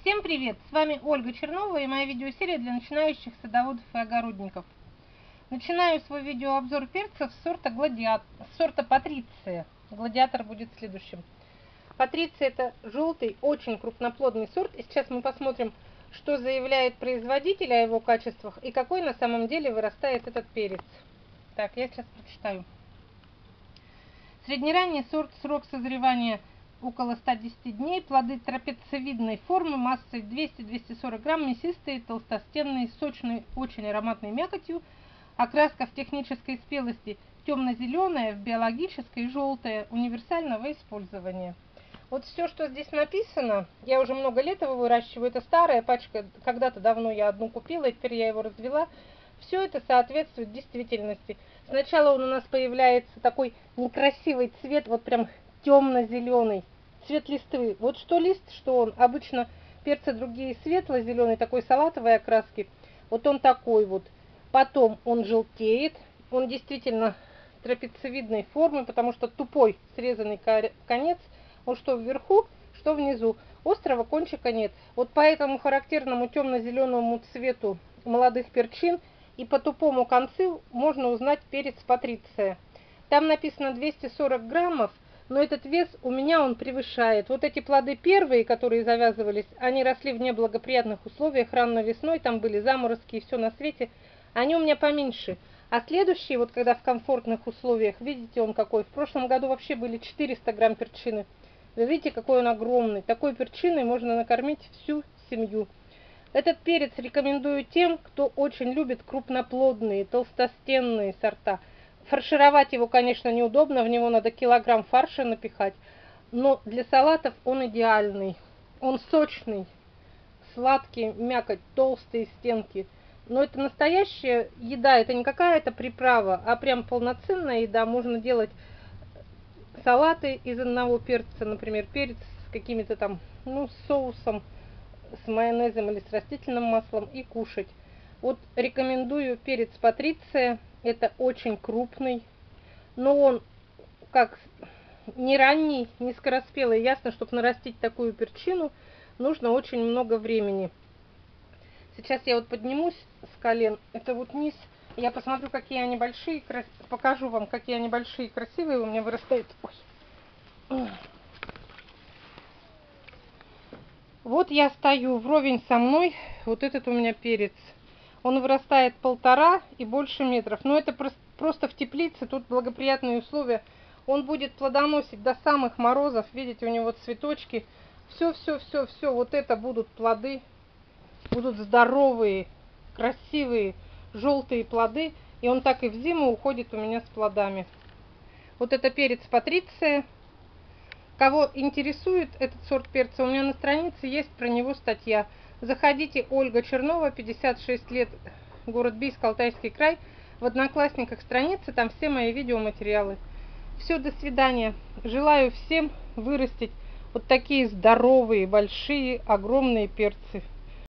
Всем привет! С вами Ольга Чернова и моя видеосерия для начинающих садоводов и огородников. Начинаю свой видеообзор перцев сорта, гладиат... сорта Патриция. Гладиатор будет следующим. Патриция это желтый, очень крупноплодный сорт. И сейчас мы посмотрим, что заявляет производитель о его качествах и какой на самом деле вырастает этот перец. Так, я сейчас прочитаю. Среднеранний сорт, срок созревания около 110 дней, плоды трапециевидной формы массой 200-240 грамм, мясистые, толстостенные, сочные, очень ароматной мякотью, окраска в технической спелости темно-зеленая, в биологической желтая, универсального использования. Вот все, что здесь написано, я уже много лет его выращиваю, это старая пачка, когда-то давно я одну купила, и теперь я его развела. Все это соответствует действительности. Сначала он у нас появляется такой некрасивый цвет, вот прям темно-зеленый. Цвет листвы. Вот что лист, что он. Обычно перцы другие светло-зеленый, такой салатовой окраски. Вот он такой вот. Потом он желтеет. Он действительно трапециевидной формы, потому что тупой срезанный конец. Он что вверху, что внизу. Острого кончика нет. Вот по этому характерному темно-зеленому цвету молодых перчин и по тупому концу можно узнать перец патриция. Там написано 240 граммов, но этот вес у меня он превышает. Вот эти плоды первые, которые завязывались, они росли в неблагоприятных условиях рано весной, там были заморозки и все на свете, они у меня поменьше. А следующие, вот когда в комфортных условиях, видите он какой, в прошлом году вообще были 400 грамм перчины. Вы видите, какой он огромный. Такой перчиной можно накормить всю семью. Этот перец рекомендую тем, кто очень любит крупноплодные, толстостенные сорта. Фаршировать его, конечно, неудобно, в него надо килограмм фарша напихать, но для салатов он идеальный. Он сочный, сладкий, мякоть, толстые стенки. Но это настоящая еда, это не какая-то приправа, а прям полноценная еда. Можно делать салаты из одного перца, например, перец с какими-то там, ну, соусом, с майонезом или с растительным маслом и кушать. Вот рекомендую перец Патриция. Это очень крупный, но он как не ранний, не скороспелый. Ясно, чтобы нарастить такую перчину, нужно очень много времени. Сейчас я вот поднимусь с колен. Это вот низ. Я посмотрю, какие они большие. Покажу вам, какие они большие и красивые у меня вырастают. Ой. Вот я стою вровень со мной, вот этот у меня перец. Он вырастает полтора и больше метров. Но это просто в теплице, тут благоприятные условия. Он будет плодоносить до самых морозов. Видите, у него цветочки. Все, все, все, все. Вот это будут плоды. Будут здоровые, красивые, желтые плоды. И он так и в зиму уходит у меня с плодами. Вот это перец Патриция. Кого интересует этот сорт перца, у меня на странице есть про него статья. Заходите, Ольга Чернова, 56 лет, город Бийск, Алтайский край. В Одноклассниках страницы, там все мои видеоматериалы. Все, до свидания. Желаю всем вырастить вот такие здоровые, большие, огромные перцы.